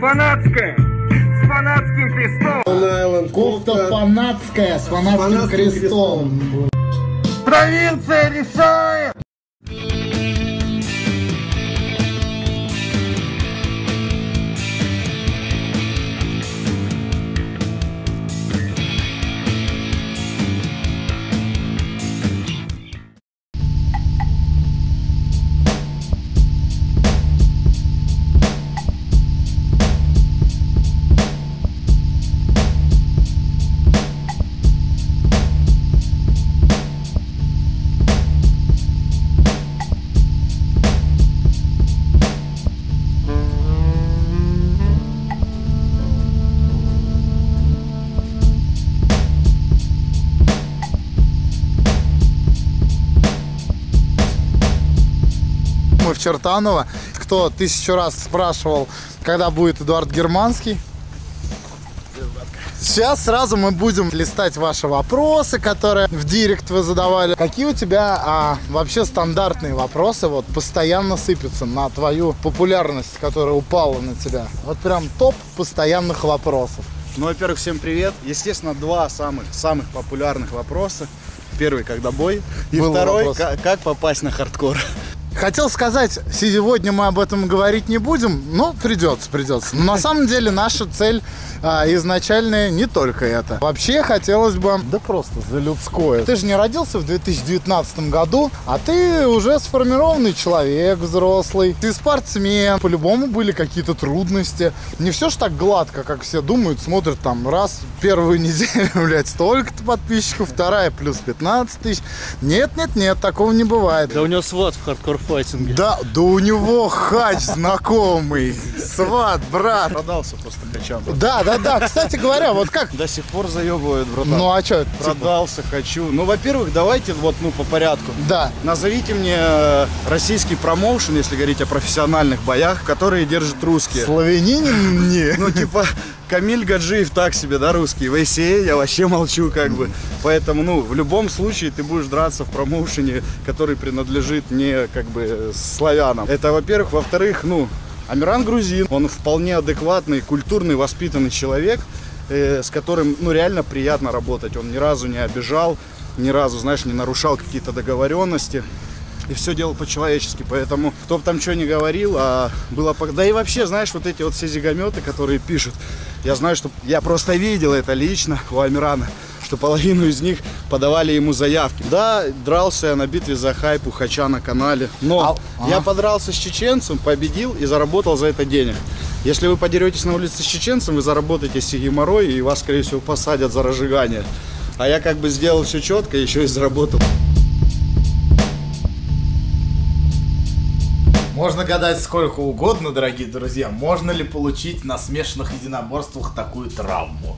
фанатская с фанатским крестом. Кофта фанатская с фанатским фанатским крестом. Провинция решает! Чертаново. Кто тысячу раз спрашивал, когда будет Эдуард Германский. Сейчас сразу мы будем листать ваши вопросы, которые в директ вы задавали. Какие у тебя а, вообще стандартные вопросы вот постоянно сыпятся на твою популярность, которая упала на тебя? Вот прям топ постоянных вопросов. Ну, во-первых, всем привет. Естественно, два самых, самых популярных вопроса. Первый, когда бой. И Был второй, вопрос. ка- как попасть на хардкор. Хотел сказать, сегодня мы об этом говорить не будем, но придется, придется. Но на самом деле наша цель а, изначальная не только это. Вообще хотелось бы, да просто за людское. Ты же не родился в 2019 году, а ты уже сформированный человек взрослый. Ты спортсмен, по-любому были какие-то трудности. Не все ж так гладко, как все думают, смотрят там раз первую неделю, блядь, столько-то подписчиков, вторая плюс 15 тысяч. Нет, нет, нет, такого не бывает. Да у него сват в Hardcore Fighting е. Да, да у него хач знакомый. Сват, брат. Продался просто хачам. Да, да, да. Кстати говоря, вот как... До сих пор заебывают, братан. Ну а что? Продался хачу. Ну, во-первых, давайте вот, ну, по порядку. Да. Назовите мне э, российский промоушен, если говорить о профессиональных боях, которые держат русские. Славянин мне. Ну, типа, Камиль Гаджиев так себе, да, русский. В ACA я вообще молчу, как бы. Поэтому, ну, в любом случае ты будешь драться в промоушене, который принадлежит не, как бы, славянам. Это, во-первых. Во-вторых, ну, Амиран грузин. Он вполне адекватный, культурный, воспитанный человек, э, с которым, ну, реально приятно работать. Он ни разу не обижал, ни разу, знаешь, не нарушал какие-то договоренности и все делал по-человечески. Поэтому кто бы там что ни говорил, а было... Да и вообще, знаешь, вот эти вот все зигометы, которые пишут, я знаю, что я просто видел это лично у Амирана, что половину из них подавали ему заявки. Да, дрался я на битве за хайп у Хача на канале, но А- я ага. подрался с чеченцем, победил и заработал за это денег. Если вы подеретесь на улице с чеченцем, вы заработаете себе геморрой и вас, скорее всего, посадят за разжигание. А я как бы сделал все четко, еще и заработал. Можно гадать сколько угодно, дорогие друзья, можно ли получить на смешанных единоборствах такую травму.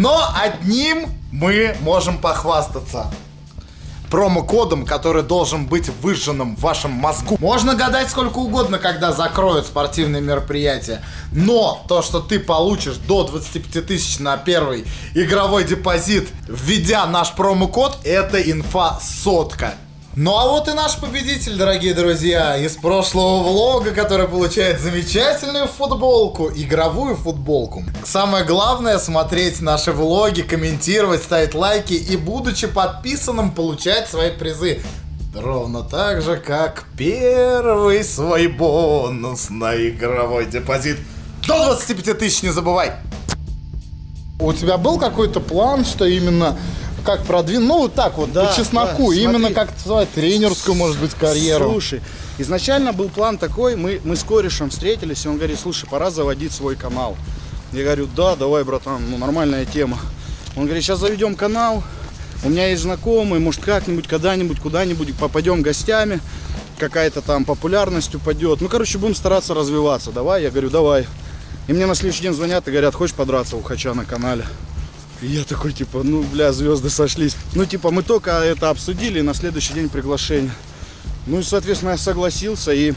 Но одним мы можем похвастаться. Промокодом, который должен быть выжженным в вашем мозгу. Можно гадать сколько угодно, когда закроют спортивные мероприятия. Но то, что ты получишь до 25 тысяч на первый игровой депозит, введя наш промокод, это инфа сотка. Ну а вот и наш победитель, дорогие друзья, из прошлого влога, который получает замечательную футболку, игровую футболку. Самое главное смотреть наши влоги, комментировать, ставить лайки и, будучи подписанным, получать свои призы. Ровно так же, как первый свой бонус на игровой депозит. До 25 тысяч не забывай! У тебя был какой-то план, что именно как продвинуть, ну вот так вот, Да, по чесноку, да, именно смотри. как свою тренерскую, может быть, карьеру. Слушай, изначально был план такой, мы, мы с корешем встретились, и он говорит, слушай, пора заводить свой канал. Я говорю, да, давай, братан, ну нормальная тема. Он говорит, сейчас заведем канал, у меня есть знакомые, может как-нибудь, когда-нибудь, куда-нибудь попадем гостями, какая-то там популярность упадет. Ну, короче, будем стараться развиваться, давай. Я говорю, давай. И мне на следующий день звонят и говорят, хочешь подраться у Хача на канале? И я такой, типа, ну, бля, звезды сошлись. Ну, типа, мы только это обсудили, и на следующий день приглашение. Ну и, соответственно, я согласился, и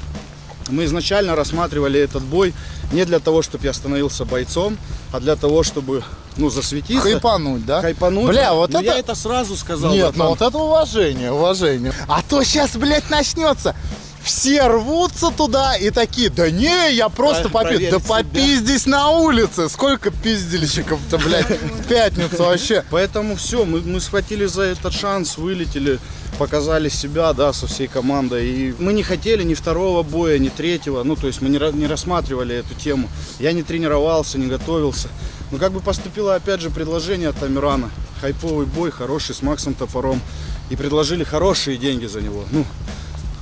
мы изначально рассматривали этот бой не для того, чтобы я становился бойцом, а для того, чтобы, ну, засветиться. Хайпануть, да? Хайпануть. Бля, вот Ну, это... я это сразу сказал. Нет, братан. ну вот это уважение, уважение. А то сейчас, блядь, начнется. Все рвутся туда и такие, да не, я просто Про- попью. Да себя. попиздись на улице. Сколько пиздельщиков-то, блядь, в пятницу вообще. Поэтому все, мы, мы схватили за этот шанс, вылетели, показали себя, да, со всей командой. И мы не хотели ни второго боя, ни третьего. Ну, то есть мы не, не рассматривали эту тему. Я не тренировался, не готовился. Но как бы поступило опять же предложение от Амирана. Хайповый бой, хороший, с Максом Топором. И предложили хорошие деньги за него. Ну,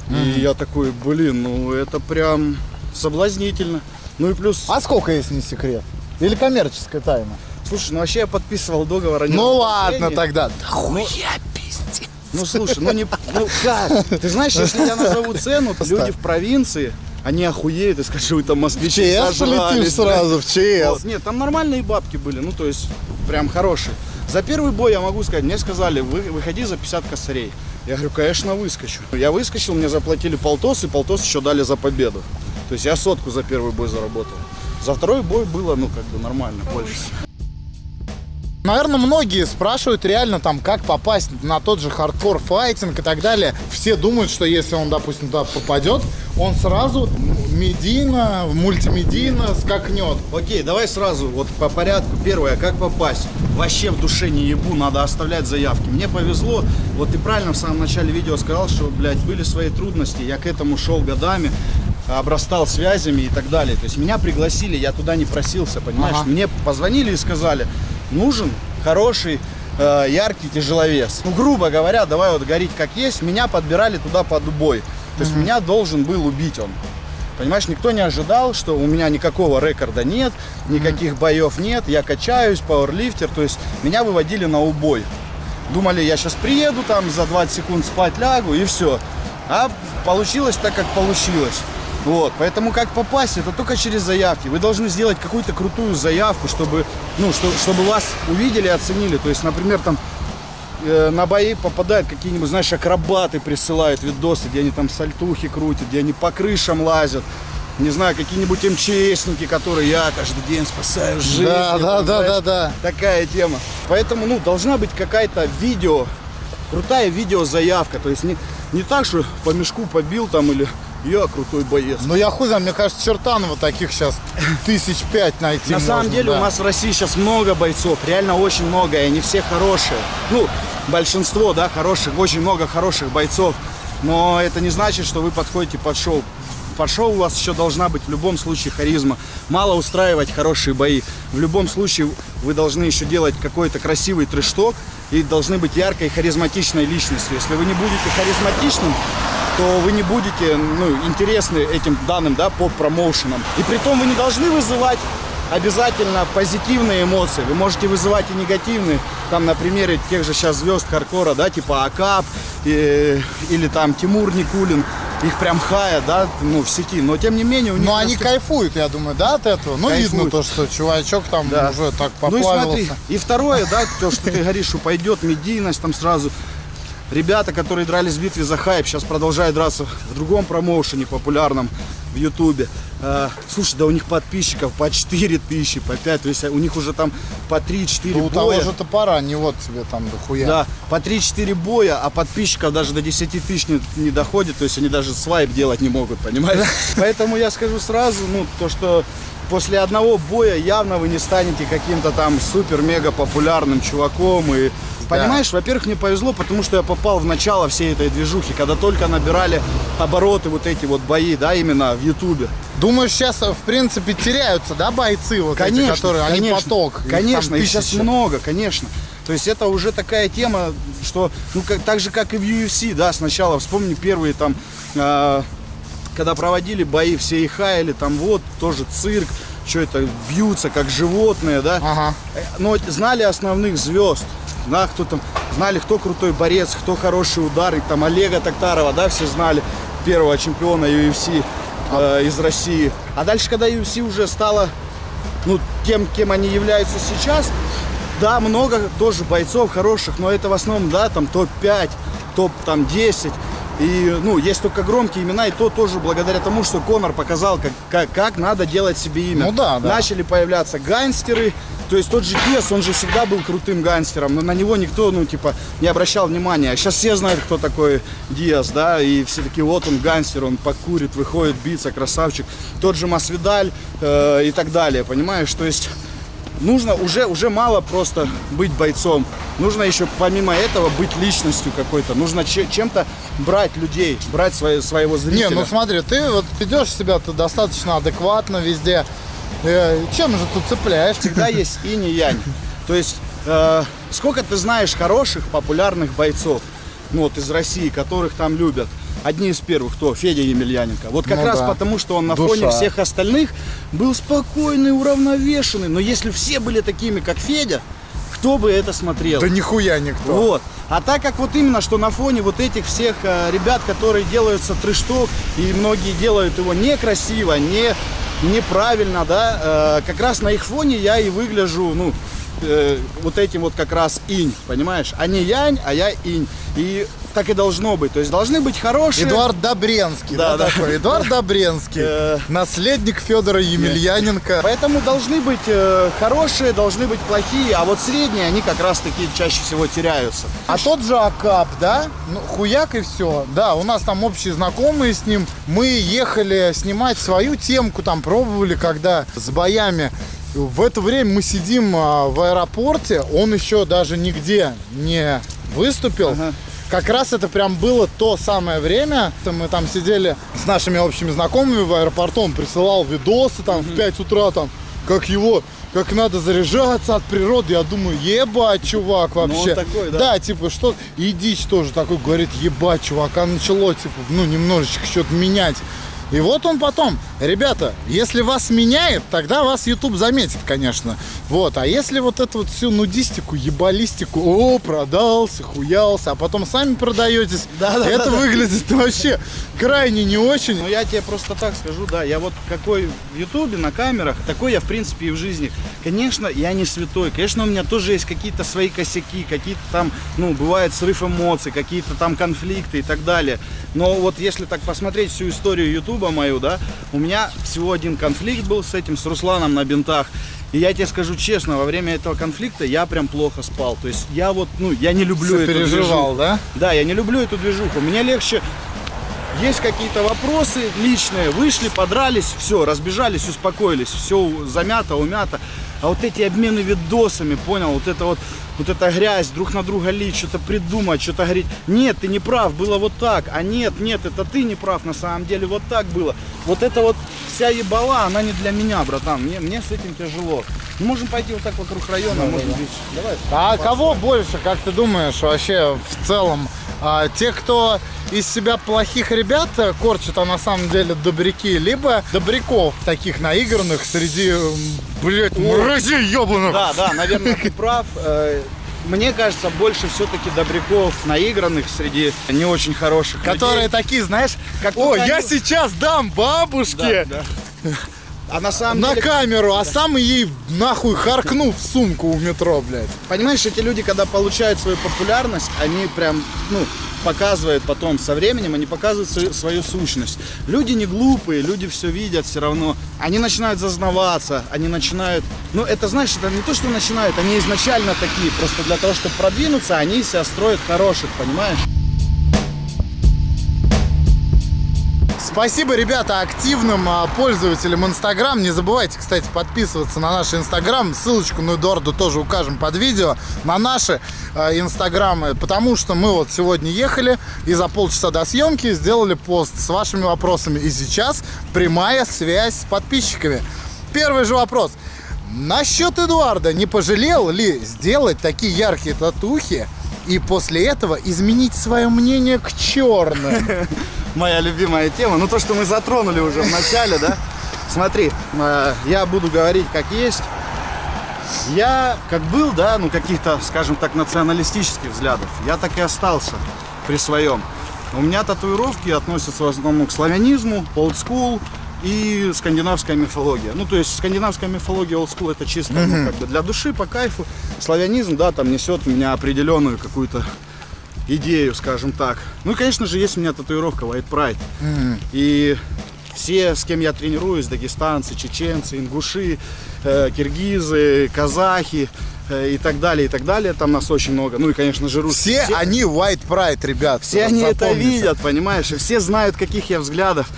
и я такой, блин, ну это прям соблазнительно. Ну и плюс, А сколько, если не секрет? Или коммерческая тайна? слушай, ну вообще я подписывал договор о Ну ладно тогда. Да хуя пизди. Ну слушай, ну не, ну как? Ты знаешь, если я назову цену, то люди в провинции, они охуеют и скажут, вы там В москвичи ЧС полетишь зажрались, сразу, в. ЧС. Нет, там нормальные бабки были, ну то есть прям хорошие. За первый бой я могу сказать, мне сказали, вы, выходи за 50 косарей. Я говорю, конечно, выскочу. Я выскочил, мне заплатили полтос, и полтос еще дали за победу. То есть я сотку за первый бой заработал. За второй бой было, ну, как бы нормально, больше. Наверное, многие спрашивают реально там, как попасть на тот же хардкор файтинг и так далее. Все думают, что если он, допустим, туда попадет, он сразу медийно, мультимедийно скакнет. Окей, давай сразу, вот по порядку. Первое, как попасть? Вообще в душе не ебу, надо оставлять заявки. Мне повезло, вот ты правильно в самом начале видео сказал, что, блядь, были свои трудности, я к этому шел годами, обрастал связями и так далее. То есть меня пригласили, я туда не просился, понимаешь? Ага. Мне позвонили и сказали, нужен хороший э, яркий тяжеловес. Ну, грубо говоря, давай вот горить как есть, меня подбирали туда под бой. То есть меня должен был убить он. Понимаешь, никто не ожидал, что у меня никакого рекорда нет, никаких боев нет, я качаюсь, пауэрлифтер, то есть меня выводили на убой. Думали, я сейчас приеду, там за 20 секунд спать лягу и все. А получилось так, как получилось. Вот, поэтому как попасть, это только через заявки. Вы должны сделать какую-то крутую заявку, чтобы, ну, что, чтобы вас увидели и оценили. То есть, например, там э, на бои попадают какие-нибудь, знаешь, акробаты присылают видосы, где они там сальтухи крутят, где они по крышам лазят. Не знаю, какие-нибудь МЧСники, которые я каждый день спасаю жизнь. Да, да, там, да, знаешь, да, да. Такая тема. Поэтому, ну, должна быть какая-то видео, крутая видеозаявка. То есть не, не так, что по мешку побил там или я крутой боец. Ну я хуй знаю, мне кажется, Чертанова таких сейчас тысяч пять найти На самом можно, деле да. у нас в России сейчас много бойцов, реально очень много, и они все хорошие. Ну, большинство, да, хороших, очень много хороших бойцов. Но это не значит, что вы подходите под шоу. Под шоу у вас еще должна быть в любом случае харизма. Мало устраивать хорошие бои. В любом случае вы должны еще делать какой-то красивый трешток и должны быть яркой, харизматичной личностью. Если вы не будете харизматичным, то вы не будете ну, интересны этим данным да, поп-промоушенам. И при том вы не должны вызывать обязательно позитивные эмоции. Вы можете вызывать и негативные. Там на примере тех же сейчас звезд хардкора, да, типа Акап и- или там Тимур Никулин. Их прям хая, да, ну, в сети. Но тем не менее у них... Но они настолько- кайфуют, я думаю, да, от этого? Ну, видно Кайфуют. то, что чувачок там Да. уже так Ну и поплавился. смотри, и второе, да, то, что ты говоришь, что пойдет медийность там сразу. Ребята, которые дрались в битве за хайп, сейчас продолжают драться в другом промоушене популярном в Ютубе. Э, слушай, да у них подписчиков по 4 тысячи, по 5, то есть у них уже там по 3-4 Да у того боя. же топора, не вот тебе там дохуя. Да, по 3-4 боя, а подписчиков даже до 10 тысяч не, не доходит, то есть они даже свайп делать не могут, понимаешь? Поэтому я скажу сразу, ну, то, что после одного боя явно вы не станете каким-то там супер-мега популярным чуваком и Понимаешь, во-первых, мне повезло, потому что я попал в начало всей этой движухи, когда только набирали обороты вот эти вот бои, да, именно в Ютубе. Думаешь, сейчас, в принципе, теряются, да, бойцы вот Конечно, эти, которые, они конечно, поток. их Конечно, там их сейчас много, конечно. То есть это уже такая тема, что, ну, как, так же, как и в UFC, да, сначала, вспомни первые там, а, когда проводили бои, все их хаяли, там вот, тоже цирк, что это, бьются как животные, да. Ага. Э, Но знали основных звезд, да, кто там, знали, кто крутой борец, кто хороший ударник, там Олега Токтарова, да, все знали, первого чемпиона UFC э, из России. А дальше, когда UFC уже стало, ну, тем, кем они являются сейчас, да, много тоже бойцов хороших, но это в основном, да, там топ-5, топ там 10. И, ну, есть только громкие имена, и то тоже благодаря тому, что Конор показал, как, как, как надо делать себе имя. Ну да, да. Начали появляться гангстеры, то есть тот же Диас, он же всегда был крутым гангстером, но на него никто, ну, типа, не обращал внимания. Сейчас все знают, кто такой Диас, да, и все таки вот он гангстер, он покурит, выходит биться, красавчик. Тот же Масвидаль э, и так далее, понимаешь? То есть нужно уже, уже мало просто быть бойцом. Нужно еще помимо этого быть личностью какой-то. Нужно че- чем-то брать людей, брать свои, своего Не, зрителя. ну смотри, ты вот ведешь себя ты достаточно адекватно везде. Э, чем же тут цепляешь? всегда есть инь и янь. То есть, э, сколько ты знаешь хороших, популярных бойцов, ну вот из России, которых там любят. Одни из первых, кто? Федя Емельяненко. Вот как Ну раз да. потому, что он на Душа. фоне всех остальных был спокойный, уравновешенный. Но если все были такими, как Федя, кто бы это смотрел? Да нихуя никто. Вот. А так как вот именно, что на фоне вот этих всех э, ребят, которые делаются трэшток, и многие делают его некрасиво, не, неправильно, да, э, как раз на их фоне я и выгляжу, ну, э, вот этим вот как раз инь, понимаешь? А не янь, а я инь. И так и должно быть. То есть должны быть хорошие... Эдуард Добренский, да, Да, такой? Эдуард Добренский, Э. наследник Федора Емельяненко. Поэтому должны быть э, хорошие, должны быть плохие, а вот средние, они как раз таки чаще всего теряются. А тот же Акап, да? Ну, хуяк и все. Да, у нас там общие знакомые с ним. Мы ехали снимать свою темку, там пробовали, когда с боями. В это время мы сидим а, в аэропорте, он еще даже нигде не выступил. Ага. Как раз это прям было то самое время. Мы там сидели с нашими общими знакомыми в аэропорту, он присылал видосы там в 5 утра, там, как его, как надо заряжаться от природы. Я думаю, ебать, чувак, он вообще. такой, да? Да, типа, что, и дичь тоже такой говорит, ебать, чувака начало, типа, ну, немножечко что-то менять. И вот он потом, ребята, если вас меняет, тогда вас YouTube заметит, конечно. Вот, а если вот эту вот всю нудистику, ебалистику, о, продался, хуялся, а потом сами продаетесь, Да-да-да-да. это выглядит вообще крайне не очень. Ну я тебе просто так скажу, да, я вот какой в Ютубе, на камерах, такой я в принципе и в жизни. Конечно, я не святой, конечно, у меня тоже есть какие-то свои косяки, какие-то там, ну, бывает срыв эмоций, какие-то там конфликты и так далее. Но вот если так посмотреть всю историю Ютуба мою, да, у меня всего один конфликт был с этим, с Русланом на бинтах. И я тебе скажу честно, во время этого конфликта я прям плохо спал. То есть я вот, ну, я не люблю эту Сопереживал, движуху. да? Да, я не люблю эту движуху. Мне легче есть какие-то вопросы личные, вышли, подрались, все, разбежались, успокоились, все замято, умято. А вот эти обмены видосами, понял, вот это вот, вот эта грязь, друг на друга лить, что-то придумать, что-то говорить. Нет, ты не прав, было вот так. А нет, нет, это ты не прав, на самом деле вот так было. Вот это вот вся ебала, она не для меня, братан. Мне, мне с этим тяжело. Мы можем пойти вот так вокруг района, может быть. Давай. А кого больше, как ты думаешь, вообще в целом? А, те, кто из себя плохих ребят корчат, а на самом деле добряки, либо добряков таких наигранных среди, блядь, мразей ебаных. Да, да, наверное, ты прав. Э, Мне кажется, больше все-таки добряков наигранных среди не очень хороших Которые людей. такие, знаешь, Как о, я они- сейчас дам бабушке Да, да. А на самом на деле, камеру, а сам ей нахуй харкну в сумку у метро, блядь. понимаешь, эти люди, когда получают свою популярность, они прям, ну, показывают потом со временем, они показывают свою, свою сущность. Люди не глупые, люди все видят все равно. Они начинают зазнаваться, они начинают... Ну, это, знаешь, это не то, что начинают, они изначально такие. Просто для того, чтобы продвинуться, они себя строят хороших, понимаешь? Спасибо, ребята, активным а, пользователям Инстаграм. Не забывайте, кстати, подписываться на наш Инстаграм. Ссылочку на Эдуарду тоже укажем под видео. На наши а, Инстаграмы. Потому что мы вот сегодня ехали и за полчаса до съемки сделали пост с вашими вопросами. И сейчас прямая связь с подписчиками. Первый же вопрос. Насчет Эдуарда не пожалел ли сделать такие яркие татухи и после этого изменить свое мнение к черным? моя любимая тема. Ну, то, что мы затронули уже в начале, да. Смотри, э, я буду говорить как есть. Я как был, да, ну, каких-то, скажем так, националистических взглядов, я так и остался при своем. У меня татуировки относятся в основном к славянизму, олдскул и скандинавская мифология. Ну, то есть скандинавская мифология, олдскул это чисто ну, как бы для души, по кайфу. Славянизм, да, там несет в меня определенную какую-то идею, скажем так. Ну и, конечно же, есть у меня татуировка White Pride. И все, с кем я тренируюсь, дагестанцы, чеченцы, ингуши, э, киргизы, казахи э, и так далее, и так далее. Там нас очень много. Ну и, конечно же, русские. Все они White Pride, ребят. Все они это запомните. видят, понимаешь, и все знают, каких я взглядов.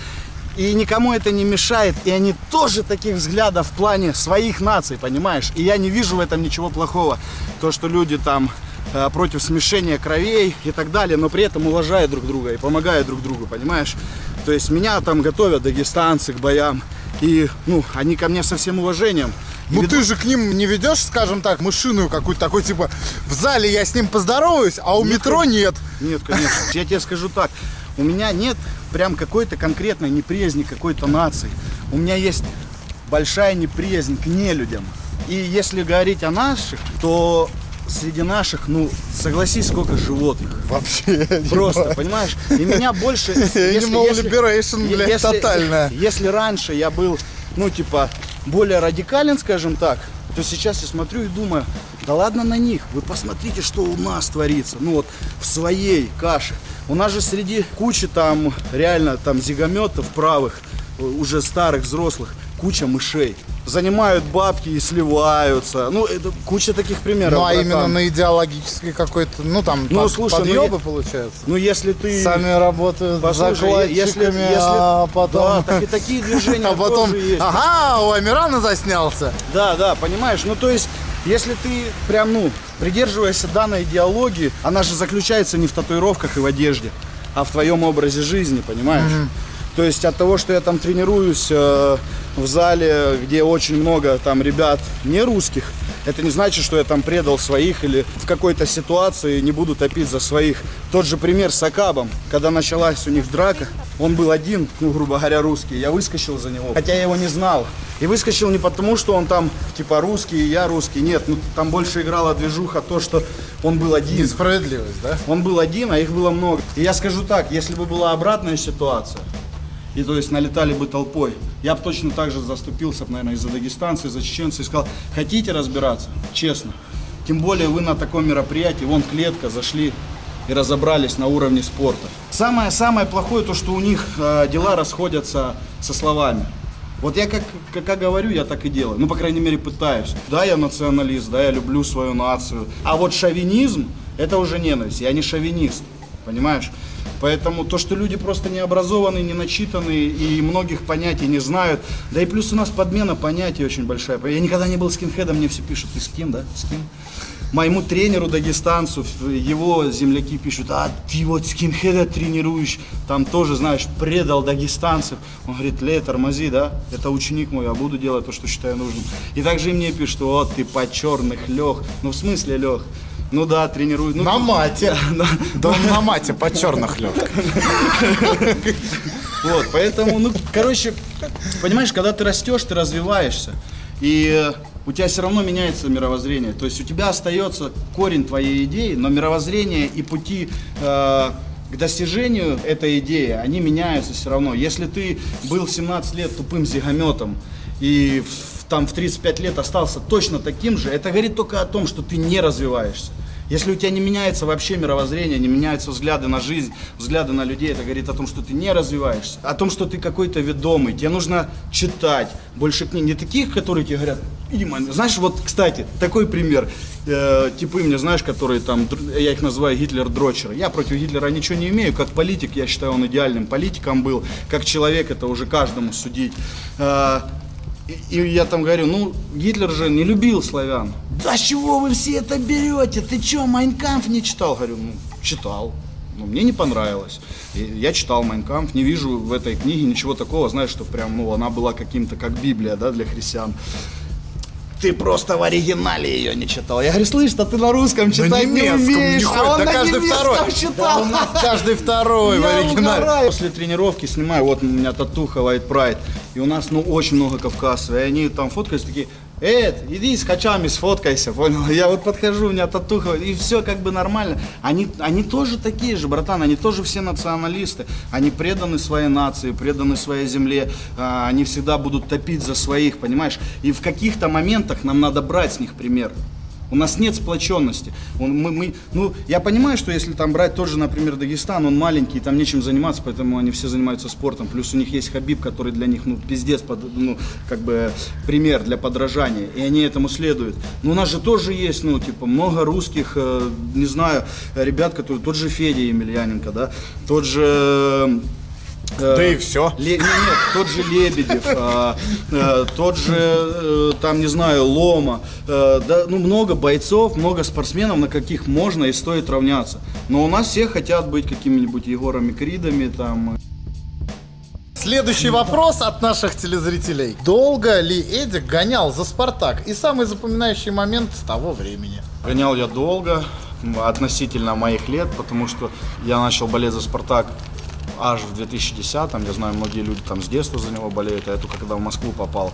И никому это не мешает, и они тоже таких взглядов в плане своих наций, понимаешь? И я не вижу в этом ничего плохого. То, что люди там э, против смешения кровей и так далее, но при этом уважают друг друга и помогают друг другу, понимаешь? То есть меня там готовят дагестанцы к боям, и, ну, они ко мне со всем уважением. Ну ты же к ним не ведешь, скажем так, мышиную какую-то такой, типа, в зале я с ним поздороваюсь, а у метро нет. Нет, конечно. Я тебе скажу так. У меня нет прям какой-то конкретной неприязни какой-то нации. У меня есть большая неприязнь к нелюдям. И если говорить о наших, то среди наших, ну, согласись, сколько животных. Вообще. Просто, понимаешь? И меня больше... Animal liberation, блядь, если- тотальная. Если раньше я был, ну, типа, более радикален, скажем так, то сейчас я смотрю и думаю, да ладно на них, вы посмотрите, что у нас творится, ну вот в своей каше. У нас же среди кучи там реально там зигометов правых, э, уже старых, взрослых, куча мышей. Занимают бабки и сливаются. Ну, это куча таких примеров. Ну а братан. именно на идеологической какой-то, ну там Ну, под- слушай, ну, подъебы я- получается. Ну, если ты... Сами работают Послушай, закладчиками, если, если, а потом... да, так и такие движения А потом, ага, у Амирана заснялся. Да, да, понимаешь, ну то есть, если ты прям, ну, придерживаешься данной идеологии, она же заключается не в татуировках и в одежде, а в твоем образе жизни, понимаешь? То есть от того, что я там тренируюсь э, в зале, где очень много там ребят не русских, это не значит, что я там предал своих или в какой-то ситуации не буду топить за своих. Тот же пример с Акабом, когда началась у них драка, он был один, ну, грубо говоря, русский, я выскочил за него, хотя я его не знал. И выскочил не потому, что он там, типа, русский, и я русский, нет, ну, там больше играла движуха то, что он был один. Несправедливость, да? Он был один, а их было много. И я скажу так, если бы была обратная ситуация, и то есть налетали бы толпой, я бы точно так же заступился, наверное, из-за дагестанцев, из-за чеченцев, и сказал, хотите разбираться? Честно. Тем более вы на таком мероприятии, вон клетка, зашли и разобрались на уровне спорта. Самое-самое плохое то, что у них э, дела расходятся со словами. Вот я как, как, как говорю, я так и делаю. Ну, по крайней мере, пытаюсь. Да, я националист, да, я люблю свою нацию. А вот шовинизм, это уже ненависть. Я не шовинист, понимаешь? Поэтому то, что люди просто не образованы, не начитаны и многих понятий не знают. Да и плюс у нас подмена понятий очень большая. Я никогда не был скинхедом, мне все пишут, ты скин, да? Скин? Моему тренеру дагестанцу, его земляки пишут, а ты вот скинхеда тренируешь, там тоже, знаешь, предал дагестанцев. Он говорит, Ле, тормози, да, это ученик мой, я буду делать то, что считаю нужным. И также и мне пишут, вот ты по черных лег. Ну, в смысле лег? Ну да, тренирую. Ну, На мате. Да, Да он на мате по черных лег. Вот, поэтому, ну, короче, понимаешь, когда ты растешь, ты развиваешься, и э, у тебя все равно меняется мировоззрение. То есть у тебя остается корень твоей идеи, но мировоззрение и пути э, к достижению этой идеи, они меняются все равно. Если ты был в 17 лет тупым зигометом и в- там в 35 лет остался точно таким же, это говорит только о том, что ты не развиваешься. Если у тебя не меняется вообще мировоззрение, не меняются взгляды на жизнь, взгляды на людей, это говорит о том, что ты не развиваешься, о том, что ты какой-то ведомый. Тебе нужно читать больше книг, не таких, которые тебе говорят, «Иди, ман». знаешь, вот, кстати, такой пример. Э, типы мне, знаешь, которые там, я их называю Гитлер-дрочеры. Я против Гитлера ничего не имею. Как политик, я считаю, он идеальным политиком был. Как человек, это уже каждому судить. Э, и, и я там говорю, ну, Гитлер же не любил славян. Да с чего вы все это берете? Ты что, Mein Kampf не читал? Говорю, ну, читал. Ну, мне не понравилось. И я читал Mein Kampf, не вижу в этой книге ничего такого, знаешь, что прям, ну, она была каким-то как Библия, да, для христиан. Ты просто в оригинале ее не читал. Я говорю, слышь, да ты на русском читать не немецком умеешь, не а он да на каждый немецком второй. читал. Да нас каждый второй в оригинале. После тренировки снимаю, вот у меня татуха White Pride, и у нас, ну, очень много кавказцев, и они там фоткаются такие, Эд, иди с хачами сфоткайся, понял? Я вот подхожу, у меня татуха, и все как бы нормально. Они, они тоже такие же, братан, они тоже все националисты. Они преданы своей нации, преданы своей земле, а, они всегда будут топить за своих, понимаешь? И в каких-то моментах нам надо брать с них пример. У нас нет сплоченности. Он, мы, мы, ну, я понимаю, что если там брать тот же, например, Дагестан, он маленький, там нечем заниматься, поэтому они все занимаются спортом. Плюс у них есть Хабиб, который для них, ну, пиздец, под, ну, как бы пример для подражания, и они этому следуют. Но у нас же тоже есть, ну, типа, много русских, э, не знаю, ребят, которые, тот же Федя Емельяненко, да, тот же Да и все. Ле- нет, тот же Лебедев, а, э, тот же, э, там, не знаю, Лома. э, да, ну, много бойцов, много спортсменов, на каких можно и стоит равняться. Но у нас все хотят быть какими-нибудь Егорами Кридами, там. Следующий вопрос от наших телезрителей. Долго ли Эдик гонял за Спартак? И самый запоминающий момент с того времени. Гонял я долго, относительно моих лет, потому что я начал болеть за «Спартак» аж в 2010-м. Я знаю, многие люди там с детства за него болеют, а я только когда в Москву попал.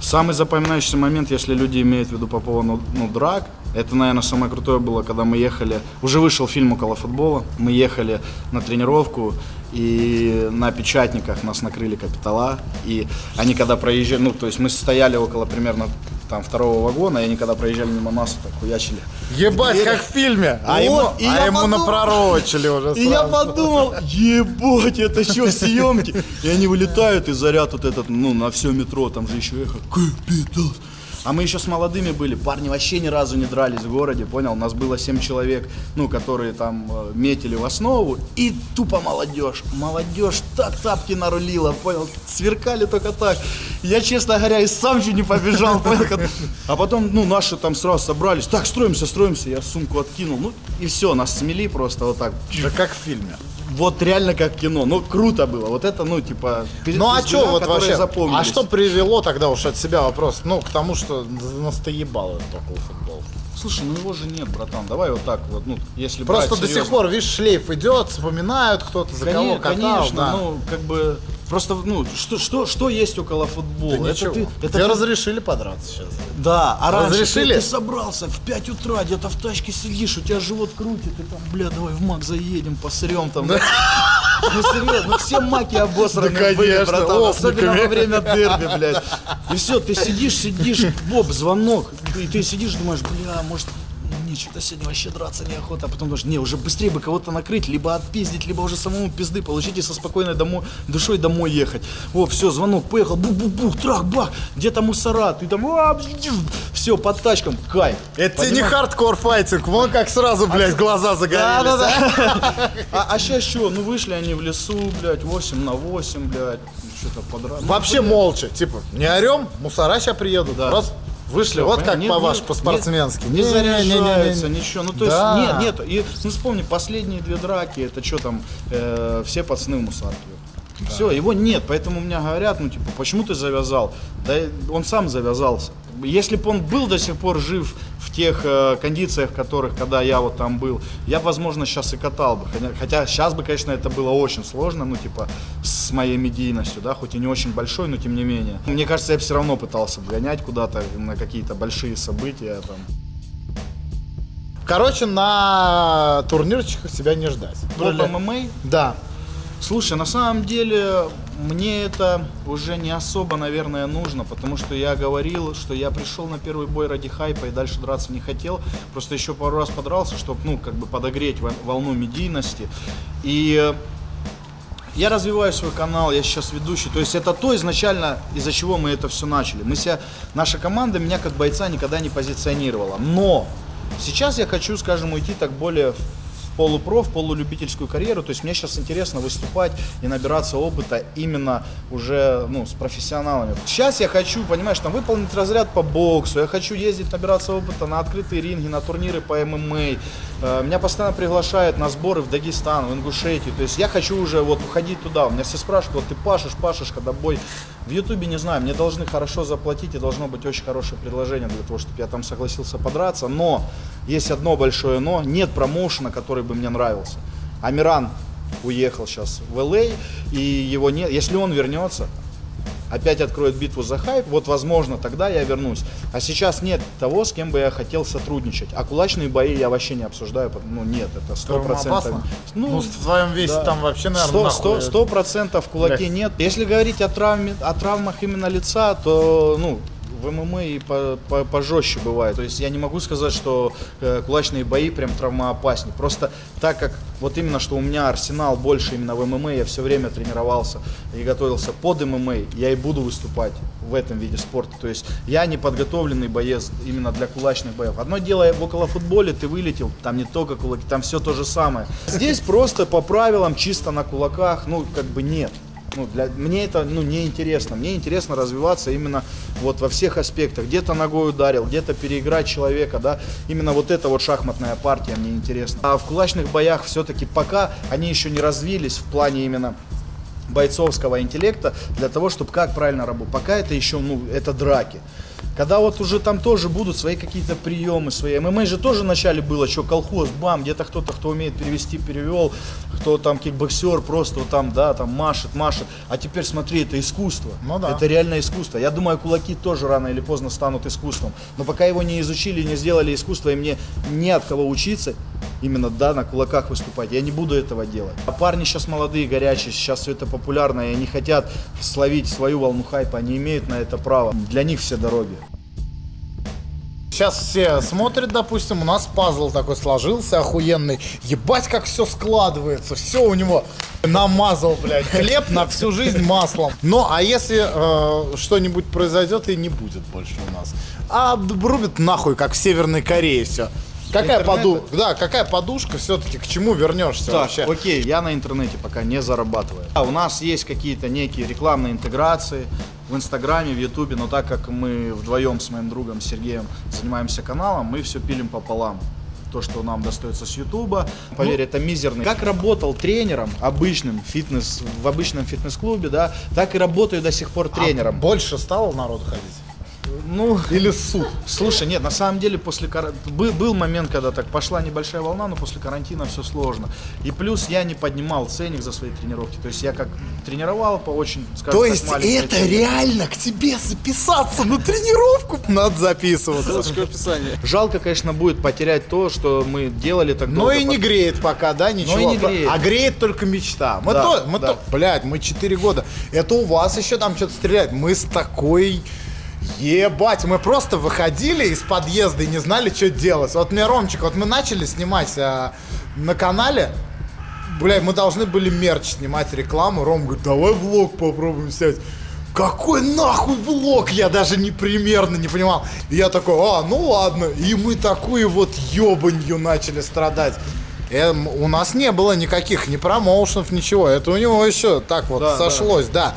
Самый запоминающийся момент, если люди имеют в виду по поводу ну, драк, это, наверное, самое крутое было, когда мы ехали, уже вышел фильм «Около футбола», мы ехали на тренировку, и на печатниках нас накрыли капитала, и они когда проезжали, ну, то есть мы стояли около примерно там второго вагона, и они когда проезжали мимо нас, так хуячили. Ебать, Дверь. как в фильме. А Вот, ему, и а ему подумал- напророчили уже И я сразу. подумал, ебать, это что, съемки? И они вылетают, и заряд вот этот, ну, на все метро, там же еще эхо, капитал. А мы еще с молодыми были, парни вообще ни разу не дрались в городе, понял? У нас было 7 человек, ну, которые там э, метили в основу, и тупо молодежь. Молодежь так тапки нарулила, понял? Сверкали только так. Я, честно говоря, и сам чуть не побежал, понял? А потом, ну, наши там сразу собрались, так, строимся, строимся, я сумку откинул, ну, и все, нас смели просто вот так. Да как в фильме. Вот реально как кино. Ну, круто было. Вот это, ну, типа... Ну а что вот вообще? А что привело тогда уж от себя вопрос? Ну, к тому, что настоебал этот около футбол. Слушай, ну его же нет, братан. Давай вот так вот, ну, если Просто до сих серьезно. пор, видишь, шлейф идет, вспоминают, кто-то за кого Коне- катал. Конечно, да. ну, как бы... Просто, ну, что, что, что есть около футбола? Да это ничего. ты, это Тебе ты- разрешили подраться сейчас. Да, а раньше Разрешили? Ты, ты собрался в 5 утра, где-то в тачке сидишь, у тебя живот крутит, и там, бля, давай в мак заедем, посрем там. да. Ну серьезно, ну все маки обосраны Да, были, братан, особенно во время дерби, блядь. И все, ты сидишь, сидишь, Боб, звонок, и ты сидишь, думаешь, бля, может, мне что-то сегодня вообще драться неохота, а потом думаешь, не, уже быстрее бы кого-то накрыть, либо отпиздить, либо уже самому пизды получить и со спокойной домой, душой домой ехать. О, все, звонок, поехал, бух-бух-бух, трах, бах, где-то мусора, ты там, все, под тачком, кайф. Это тебе не хардкор файтинг, вон как сразу, блядь, глаза загорелись. Да, а? да. А, сейчас что? Ну вышли они в лесу, блядь, 8 на 8, блядь. Что-то подрали. Вообще молча, типа, не орем, мусора сейчас приедут. Да. Раз, вышли, вот как Не- по-ваш, не- по-спортсменски. Не, не заряжаются, ничего. Ну, то есть, Да. нет, нет. И, ну, вспомни, последние две драки, это что там, э, все пацаны в мусарке. Все, его нет, поэтому меня говорят, ну, типа, почему ты завязал? Да он сам завязался. Бы, Если бы он был до сих пор жив в тех э, кондициях, в которых, когда я вот там был, я, бы, возможно, сейчас и катал бы. Хотя, хотя сейчас бы, конечно, это было очень сложно, ну, типа, с моей медийностью, да, хоть и не очень большой, но тем не менее. Мне кажется, я все равно пытался бы гонять куда-то на какие-то большие события, там, Короче, на турнирчиках тебя не ждать. Топ ММА? Да. Слушай, на самом деле мне это уже не особо, наверное, нужно, потому что я говорил, что я пришел на первый бой ради хайпа и дальше драться не хотел. Просто еще пару раз подрался, чтобы, ну, как бы подогреть во- волну медийности. И э, я развиваю свой канал, я сейчас ведущий. То есть это то изначально, из-за чего мы это все начали. Мы себя, наша команда меня как бойца никогда не позиционировала. Но сейчас я хочу, скажем, уйти так более в полупро, в полулюбительскую карьеру. То есть мне сейчас интересно выступать и набираться опыта именно уже ну, с профессионалами. Сейчас я хочу, понимаешь, там выполнить разряд по боксу, я хочу ездить, набираться опыта на открытые ринги, на турниры по ММА. Э, Меня постоянно приглашают на сборы в Дагестан, в Ингушетию. То есть я хочу уже вот уходить туда. У меня все спрашивают, вот ты пашешь, пашешь, когда бой. В Ютубе не знаю, мне должны хорошо заплатить и должно быть очень хорошее предложение для того, чтобы я там согласился подраться. Но есть одно большое но, нет промоушена, который бы мне нравился. Амиран уехал сейчас в ЛА, и его нет. Если он вернется, опять откроет битву за хайп, вот возможно тогда я вернусь. А сейчас нет того, с кем бы я хотел сотрудничать. А кулачные бои я вообще не обсуждаю, ну нет, это сто процентов. опасно? Ну, в твоем весе да. там вообще, наверное. Сто процентов в кулаке Блядь. нет. Если говорить о, травме, о травмах именно лица, то, ну, в ММА и по- по- пожестче бывает. То есть я не могу сказать, что э, кулачные бои прям травмоопаснее. Просто так как вот именно, что у меня арсенал больше именно в ММА, я все время тренировался и готовился под ММА, я и буду выступать в этом виде спорта. То есть я не подготовленный боец именно для кулачных боев. Одно дело в около футболе ты вылетел, там не только кулаки, там все то же самое. Здесь просто по правилам, чисто на кулаках, ну как бы нет. Ну, для, мне это ну, не интересно. Мне интересно развиваться именно вот во всех аспектах. Где-то ногой ударил, где-то переиграть человека, да. Именно вот эта вот шахматная партия мне интересна. А в кулачных боях все-таки пока они еще не развились в плане именно бойцовского интеллекта для того, чтобы как правильно работать. Пока это еще, ну, это драки. Когда вот уже там тоже будут свои какие-то приемы, свои. ММА же тоже вначале было, что колхоз, бам, где-то кто-то, кто умеет перевести, перевел, кто там кикбоксер, просто вот там, да, там машет, машет. А теперь смотри, это искусство. Ну да. Это реально искусство. Я думаю, кулаки тоже рано или поздно станут искусством. Но пока его не изучили, не сделали искусство, и мне не от кого учиться, именно, да, на кулаках выступать. Я не буду этого делать. А парни сейчас молодые, горячие, сейчас все это популярно, и они хотят словить свою волну хайпа, они имеют на это право. Для них все дороги. Сейчас все смотрят, допустим, у нас пазл такой сложился охуенный. Ебать, как все складывается. Все у него намазал, блядь, хлеб на всю жизнь маслом. Ну, а если э, что-нибудь произойдет и не будет больше у нас? А рубит нахуй, как в Северной Корее все. Какая подушка? Да, какая подушка все-таки? К чему вернешься Так, вообще? окей, я на интернете пока не зарабатываю. А, у нас есть какие-то некие рекламные интеграции в Инстаграме, в Ютубе, но так как мы вдвоем с моим другом Сергеем занимаемся каналом, мы все пилим пополам. То, что нам достается с Ютуба, поверь, это мизерный. Как работал тренером обычным фитнес, в обычном фитнес-клубе, да, так и работаю до сих пор тренером. Больше стало народу ходить? Ну, Или суд? Слушай, нет, на самом деле после кар... был, был момент, когда так пошла небольшая волна, но после карантина все сложно. И плюс я не поднимал ценник за свои тренировки. То есть я как тренировал по очень, скажем То так, есть маленькой это цене. реально к тебе записаться на тренировку? Надо записываться. Ссылочка в описании. Жалко, конечно, будет потерять то, что мы делали так Но долго. и не греет пока, да, ничего. и не греет. А греет только мечта. Мы Да, то, мы да. то, блядь, мы 4 года. Это у вас еще там что-то стреляет. Мы с такой... Ебать, мы просто выходили из подъезда и не знали, что делать. Вот мне Ромчик, вот мы начали снимать а, на канале, Блядь, мы должны были мерч снимать рекламу. Ром говорит, давай влог попробуем снять. Какой нахуй влог? Я даже не примерно не понимал. И я такой, а, ну ладно. И мы такую вот ебанью начали страдать. Эм, у нас не было никаких ни промоушенов, ничего. Это у него еще так вот Да, сошлось, да.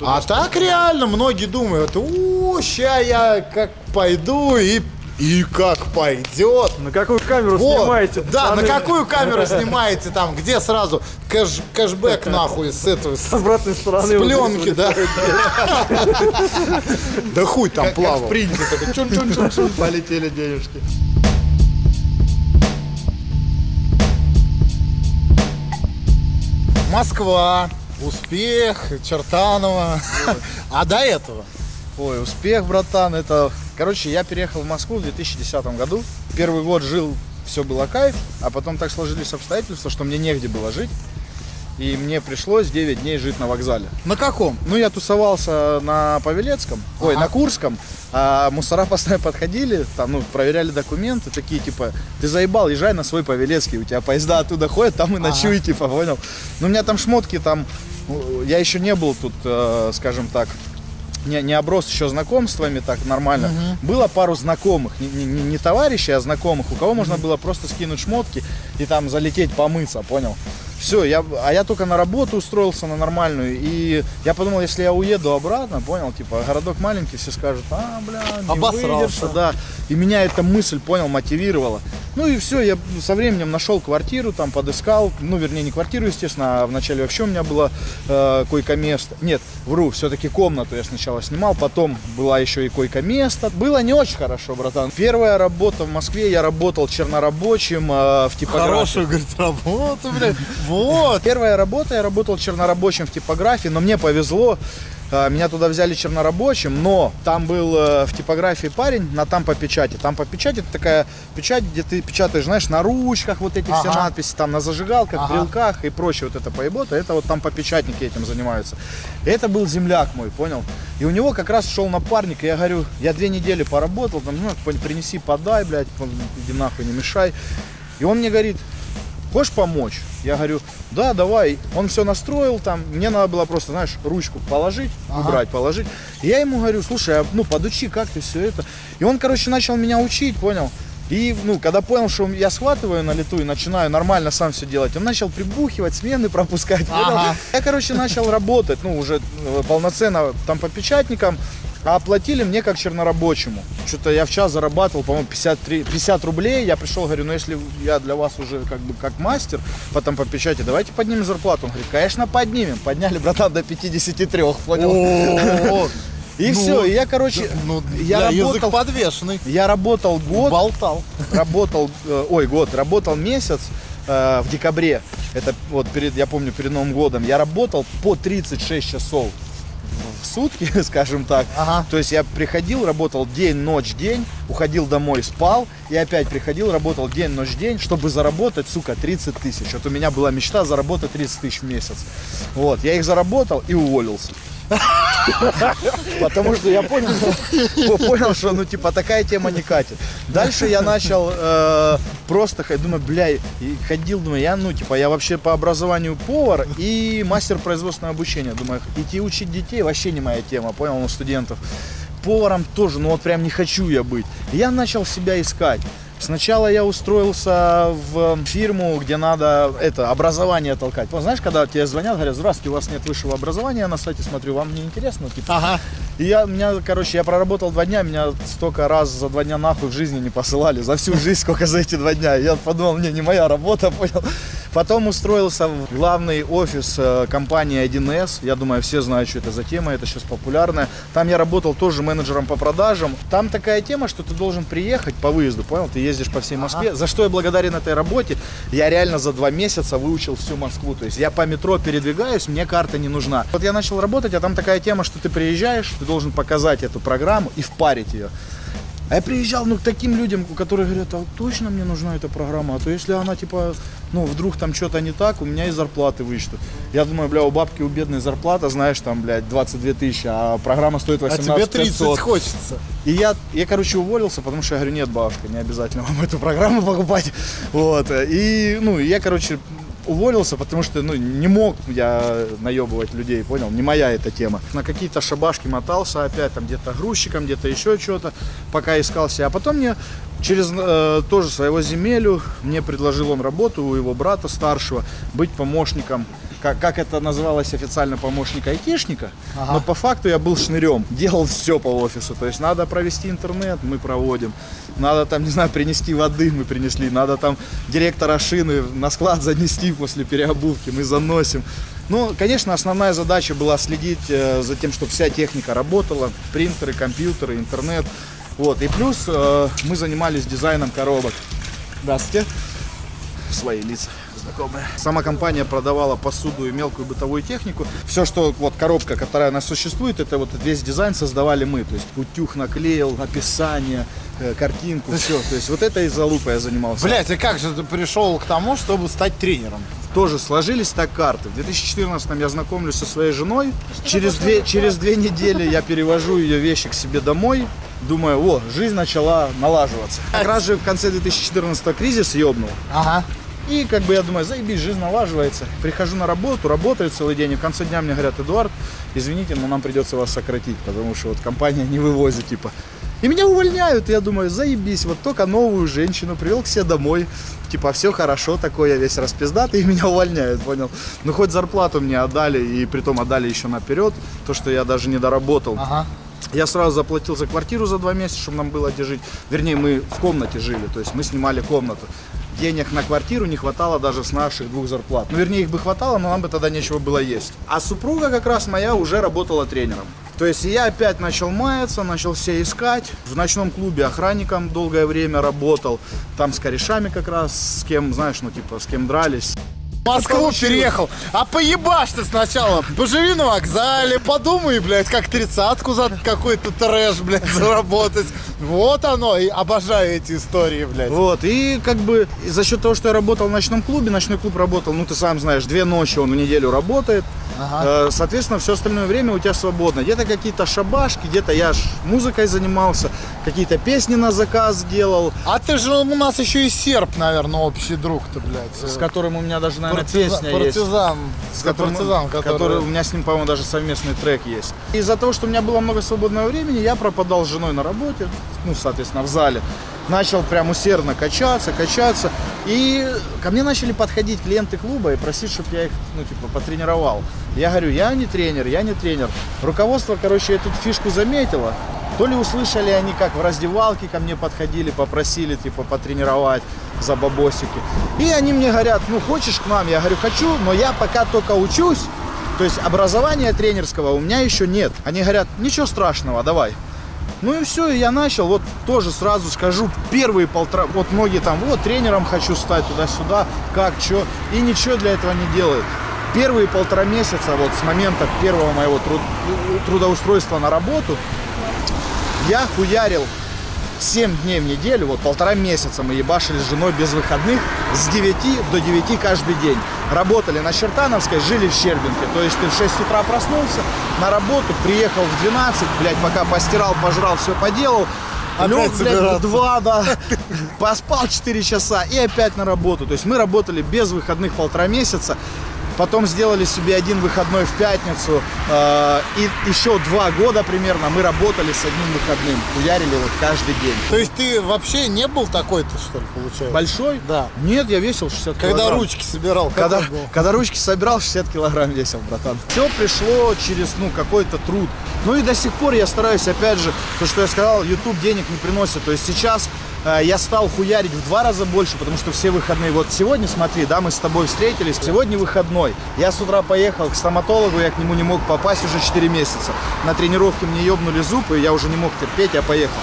А так реально многие думают, у, ща я как пойду и, и как пойдет. На какую камеру Вот, снимаете? да, на какую камеру снимаете там, где сразу кэш, кэшбэк нахуй с этого, с, С обратной стороны. с пленки, да? Да хуй там Как, как плавал. чун-чун-чун-чун, полетели денежки. Москва, успех, Чертанова. А до этого? Ой, успех, братан, это... Короче, я переехал в Москву в 2010 году. Первый год жил, все было кайф, а потом так сложились обстоятельства, что мне негде было жить. И мне пришлось 9 дней жить на вокзале. На каком? Ну, я тусовался на Павелецком, ой, на Курском, а мусора постоянно подходили, там, ну, проверяли документы, такие, типа, ты заебал, езжай на свой Павелецкий, у тебя поезда оттуда ходят, там и ночуй, типа, понял? Ну, у меня там шмотки, там, ну, я еще не был тут, э, скажем так, не, не оброс еще знакомствами так нормально. Было пару знакомых, не, не- не- не товарищей, а знакомых, у кого можно было просто скинуть шмотки и там залететь помыться, понял? Все, я, а я только на работу устроился на нормальную, и я подумал, если я уеду обратно, понял, типа, городок маленький, все скажут, а, бля, не Обосрался. выйдешь, да. И меня эта мысль, понял, мотивировала. Ну и все, я со временем нашел квартиру, там подыскал, ну, вернее, не квартиру, естественно, а вначале вообще у меня было э, койко-место. Нет, вру, все-таки комнату я сначала снимал, потом была еще и койко-место. Было не очень хорошо, братан. Первая работа в Москве, я работал чернорабочим э, в типографии. Хорошую, говорит, работу, блядь. Вот. Первая работа, я работал чернорабочим в типографии, но мне повезло. А, Меня туда взяли чернорабочим, но там был э, в типографии парень на там по печати. Там по печати это такая печать, где ты печатаешь, знаешь, на ручках вот эти все Ага. надписи, там на зажигалках, Ага. брелках и прочее вот это поебота. Это вот там по печатники этим занимаются. И это был земляк мой, понял? И у него как раз шел напарник, и я говорю, я две недели поработал, там, ну, принеси, подай, блядь, иди нахуй, не мешай. И он мне говорит, хочешь помочь? Я говорю, да, давай. Он все настроил там, мне надо было просто, знаешь, ручку положить, Ага. убрать, положить. И я ему говорю, слушай, а, ну, подучи, как ты все это. И он, короче, начал меня учить, понял? И, ну, когда понял, что я схватываю на лету и начинаю нормально сам все делать, он начал прибухивать, смены пропускать. Ага. Я, короче, начал работать, ну, уже э, полноценно там по печатникам, а оплатили мне как чернорабочему. Что-то я в час зарабатывал, по-моему, 53, 50 рублей. Я пришел, говорю, ну если я для вас уже как бы как мастер, потом по печати, давайте поднимем зарплату. Он говорит, конечно, поднимем. Подняли, братан, до 53, понял? И ну, все, и я, короче, Ну, я язык работал, подвешенный. я работал год, Болтал. работал, э, ой, год, работал месяц э, в декабре. Это вот перед, я помню, перед Новым годом. Я работал по 36 часов в сутки, скажем так. Ага. То есть я приходил, работал день, ночь, день, уходил домой, спал, и опять приходил, работал день, ночь, день, чтобы заработать, сука, 30 тысяч. Вот у меня была мечта заработать 30 тысяч в месяц. Вот, я их заработал и уволился. Потому что я понял, что, понял, что ну типа такая тема не катит. Дальше я начал э, просто думаю, бля, и ходил, думаю, я ну типа я вообще по образованию повар и мастер производственного обучения. Думаю, идти учить детей вообще не моя тема, понял, ну студентов. Поваром тоже, ну вот прям не хочу я быть. Я начал себя искать. Сначала я устроился в фирму, где надо это образование толкать. Вот знаешь, когда тебе звонят, говорят, здравствуйте, у вас нет высшего образования, я на сайте смотрю, вам не интересно? Типа, Ага. и я, меня, короче, я проработал два дня, меня столько раз за два дня нахуй в жизни не посылали, за всю жизнь, сколько за эти два дня. Я подумал, не, не моя работа, понял. Потом устроился в главный офис э, компании 1С. Я думаю, все знают, что это за тема, это сейчас популярная. Там я работал тоже менеджером по продажам. Там такая тема, что ты должен приехать по выезду, понял? Ты ездишь по всей Москве. За что я благодарен этой работе? Я реально за два месяца выучил всю Москву. То есть я по метро передвигаюсь, мне карта не нужна. Вот я начал работать, а там такая тема, что ты приезжаешь, ты должен показать эту программу и впарить ее. А я приезжал, ну, к таким людям, которые говорят, а точно мне нужна эта программа, а то если она, типа, ну, вдруг там что-то не так, у меня и зарплаты вычтут. Я думаю, бля, у бабки, у бедной зарплата, знаешь, там, блядь, 22 тысячи, а программа стоит А 18 тебе 30 500. хочется. И я, я, короче, уволился, потому что я говорю, нет, бабушка, не обязательно вам эту программу покупать. Вот. И, ну, я, короче, уволился, потому что, ну, не мог я наебывать людей, понял? Не моя эта тема. На какие-то шабашки мотался опять, там, где-то грузчиком, где-то еще что-то, пока искал себя. А потом мне через э, тоже своего земелю, мне предложил он работу у его брата старшего, быть помощником как, как это называлось официально, помощник айтишника. Ага. Но по факту я был шнырем, делал все по офису. То есть надо провести интернет, мы проводим. Надо там, не знаю, принести воды, мы принесли. Надо там директора шины на склад занести после переобувки, мы заносим. Ну, конечно, основная задача была следить э, за тем, чтобы вся техника работала, принтеры, компьютеры, интернет. Вот. И плюс э, мы занимались дизайном коробок. Здравствуйте. Свои лица знакомые. Сама компания продавала посуду и мелкую бытовую технику. Все, что вот коробка, которая у нас существует, это вот весь дизайн создавали мы. То есть утюг наклеил, описание, э, картинку, все. То есть вот это из-за лупа я занимался. Блять, и как же ты пришел к тому, чтобы стать тренером? тоже сложились так карты. В 2014 я знакомлюсь со своей женой. Через две, через две недели я перевожу ее вещи к себе домой. Думаю, о, жизнь начала налаживаться. Как раз же в конце 2014 кризис ёбнул. Ага. И как бы я думаю, заебись, жизнь налаживается. Прихожу на работу, работаю целый день, и в конце дня мне говорят, Эдуард, извините, но нам придется вас сократить, потому что вот компания не вывозит, типа. И меня увольняют, и я думаю, заебись, вот только новую женщину привел к себе домой, типа, все хорошо, такой я весь распиздатый, и меня увольняют, понял? Ну, хоть зарплату мне отдали, и притом отдали еще наперед, то, что я даже не доработал. Ага. Я сразу заплатил за квартиру за два месяца, чтобы нам было где жить. Вернее, мы в комнате жили, то есть мы снимали комнату. Денег на квартиру не хватало даже с наших двух зарплат. Ну, вернее, их бы хватало, но нам бы тогда нечего было есть. А супруга как раз моя уже работала тренером. То есть я опять начал маяться, начал все искать. В ночном клубе охранником долгое время работал. Там с корешами как раз, с кем, знаешь, ну типа, с кем дрались. Москву переехал. А поебашь ты сначала. Поживи на вокзале, подумай, блядь, как тридцатку за какой-то трэш, блядь, заработать. Вот оно. И обожаю эти истории, блядь. Вот, и как бы за счет того, что я работал в ночном клубе, ночной клуб работал, ну ты сам знаешь, две ночи он в неделю работает, Э, соответственно, все остальное время у тебя свободно. Где-то какие-то шабашки, где-то я ж музыкой занимался, какие-то песни на заказ делал, А ты же у нас еще и серб, наверное, общий друг-то, блядь. с которым у меня даже, наверное, Партизан, песня есть. партизан, С которым, партизан, который... который... у меня с ним, по-моему, даже совместный трек есть. Из-за того, что у меня было много свободного времени, я пропадал с женой на работе, ну, соответственно, в зале. Начал прям усердно качаться, качаться. И ко мне начали подходить клиенты клуба и просить, чтобы я их, ну, типа, потренировал. Я говорю, я не тренер, я не тренер. Руководство, короче, эту фишку заметило. То ли услышали они, как в раздевалке ко мне подходили, попросили, типа, потренировать за бабосики. И они мне говорят, ну, хочешь к нам? Я говорю, хочу, но я пока только учусь. То есть образования тренерского у меня еще нет. Они говорят, ничего страшного, давай. Ну и все, я начал, вот тоже сразу скажу, первые полтора, вот многие там, вот тренером хочу стать туда-сюда, как, что, и ничего для этого не делают. Первые полтора месяца, вот с момента первого моего труд- трудоустройства на работу, я хуярил 7 дней в неделю, вот полтора месяца мы ебашили с женой без выходных с 9 до 9 каждый день. Работали на Чертановской, жили в Щербинке. То есть ты в 6 утра проснулся, на работу, приехал в 12, блядь, пока постирал, пожрал, все поделал. Опять Лег, блядь, в собираться. 2, да. Поспал 4 часа и опять на работу. То есть мы работали без выходных полтора месяца. Потом сделали себе один выходной в пятницу. э, и еще два года примерно мы работали с одним выходным. Хуярили вот каждый день. То есть ты вообще не был такой-то, что ли, получается? Большой? Да. Нет, я весил 60 Когда килограмм. ручки собирал, Когда, когда ручки собирал, 60 килограмм весил, братан. Все пришло через, ну, какой-то труд. Ну и до сих пор я стараюсь, опять же, то, что я сказал, YouTube денег не приносит. То есть сейчас я стал хуярить в два раза больше, потому что все выходные. Вот сегодня, смотри, да, мы с тобой встретились. Сегодня выходной. Я с утра поехал к стоматологу, я к нему не мог попасть уже 4 месяца. На тренировке мне ебнули зубы, я уже не мог терпеть, я поехал.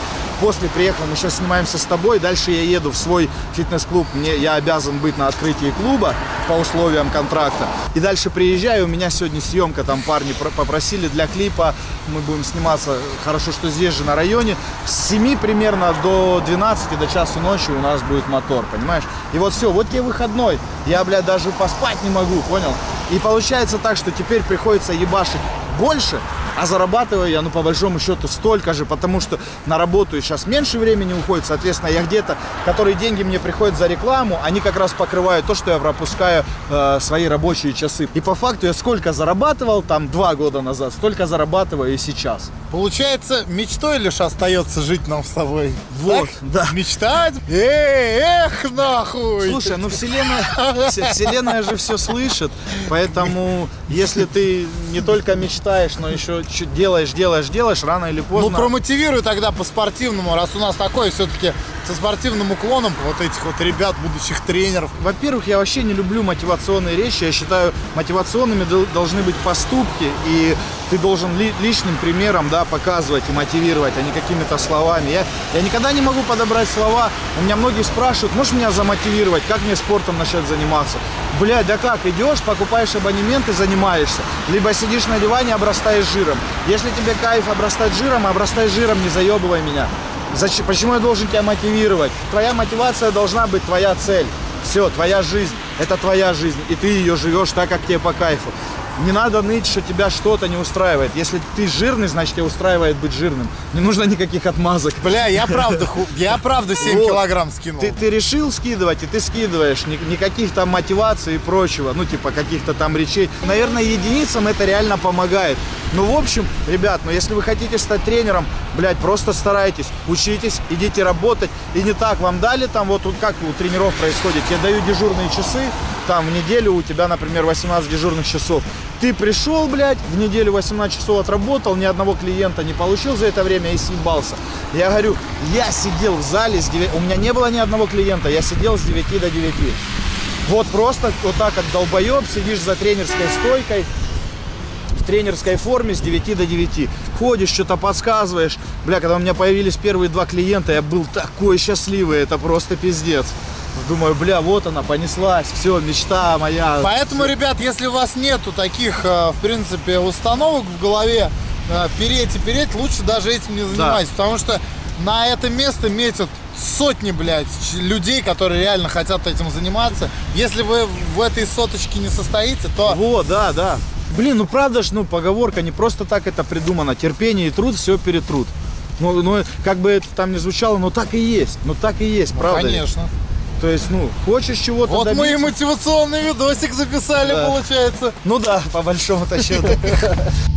После приехал, мы сейчас снимаемся с тобой, дальше я еду в свой фитнес-клуб, мне, я обязан быть на открытии клуба по условиям контракта. И дальше приезжаю, у меня сегодня съемка, там парни про- попросили для клипа, мы будем сниматься, хорошо, что здесь же на районе, с 7 примерно до 12, до часу ночи у нас будет мотор, понимаешь? И вот все, вот тебе выходной, я, блядь, даже поспать не могу, понял? И получается так, что теперь приходится ебашить больше, а зарабатываю я, ну, по большому счету, столько же, потому что на работу сейчас меньше времени уходит, соответственно, я где-то, которые деньги мне приходят за рекламу, они как раз покрывают то, что я пропускаю э, свои рабочие часы. И по факту я сколько зарабатывал там два года назад, столько зарабатываю и сейчас. Получается, мечтой лишь остается жить нам с тобой. Вот, Так? да. Мечтать? Эй, эх, нахуй! Слушай, ну вселенная, все- вселенная же все слышит, поэтому если ты не только мечтаешь, но еще делаешь, делаешь, делаешь, рано или Ну, поздно. промотивируй тогда по-спортивному, раз у нас такой все-таки со спортивным уклоном вот этих вот ребят, будущих тренеров. Во-первых, я вообще не люблю мотивационные речи. Я считаю, мотивационными дол- должны быть поступки, и ты должен ли- личным примером да, показывать и мотивировать, а не какими-то словами. Я, я никогда не могу подобрать слова. У меня многие спрашивают, можешь меня замотивировать, как мне спортом начать заниматься? Блядь, да как, идешь, покупаешь абонемент и занимаешься. Либо сидишь на диване, обрастаешь жиром. Если тебе кайф обрастать жиром, обрастай жиром, не заебывай меня. Зачем, почему я должен тебя мотивировать? Твоя мотивация должна быть твоя цель. Все, твоя жизнь. Это твоя жизнь. И ты ее живешь так, как тебе по кайфу. Не надо ныть, что тебя что-то не устраивает. Если ты жирный, значит тебя устраивает быть жирным. Не нужно никаких отмазок. Бля, я правда, ху- я правда 7 Вот. килограмм скинул. Ты, ты решил скидывать, и ты скидываешь. Ни- никаких там мотиваций и прочего. Ну, типа, каких-то там речей. Наверное, единицам это реально помогает. Ну, в общем, ребят, ну, если вы хотите стать тренером, блядь, просто старайтесь, учитесь, идите работать. И не так вам дали там, вот тут как у тренеров происходит. Я даю дежурные часы, там, в неделю у тебя, например, 18 дежурных часов. Ты пришел, блядь, в неделю 18 часов отработал, ни одного клиента не получил за это время и съебался. Я говорю, я сидел в зале, с 9... у меня не было ни одного клиента, я сидел с 9 до 9. Вот просто вот так, как долбоеб, сидишь за тренерской стойкой, в тренерской форме с 9 до 9. Ходишь, что-то подсказываешь. Бля, когда у меня появились первые два клиента, я был такой счастливый, это просто пиздец. Думаю, бля, вот она, понеслась, все, мечта моя. Поэтому, ребят, если у вас нету таких, э, в принципе, установок в голове, э, переть и переть, лучше даже этим не занимайтесь. Потому что на это место метят сотни, блядь, людей, которые реально хотят этим заниматься. Если вы в этой соточке не состоите, то Вот, да, да. Блин, ну правда ж, ну поговорка, не просто так это придумано. Терпение и труд все перетрут. Ну, ну, как бы это там не звучало, но так и есть. Ну так и есть, правда. конечно. То есть, ну, хочешь чего-то Вот мы и добиться- мотивационный видосик записали, Да. получается. Ну да, по большому-то счету.